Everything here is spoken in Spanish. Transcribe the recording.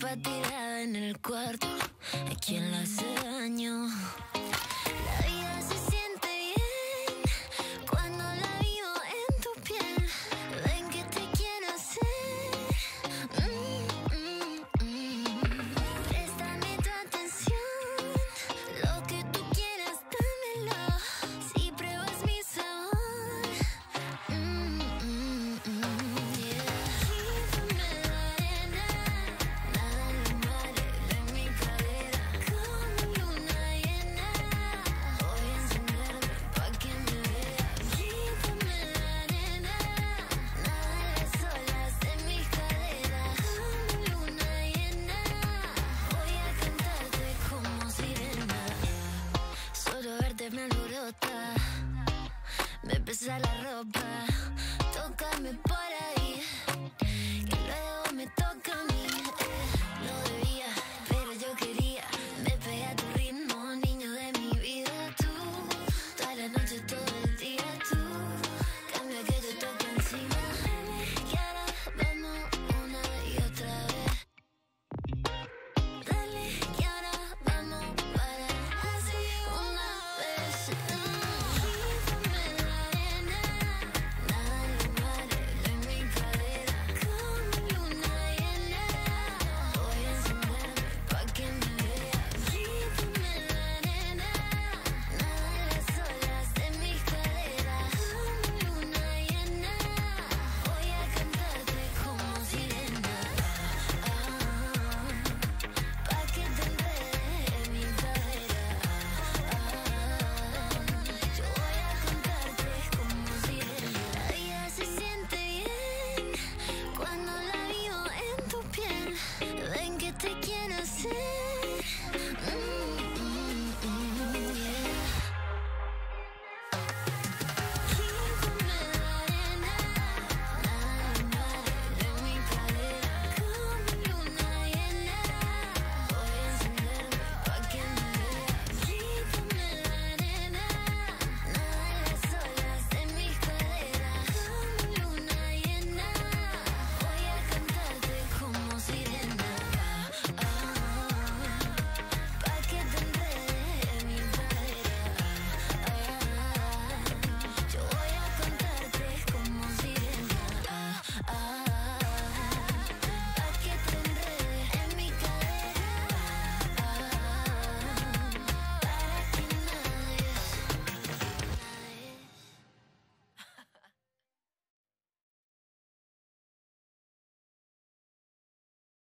ropa tirada en el cuarto. Aquí en la sala mente me alborota, me pesa la ropa, tócame.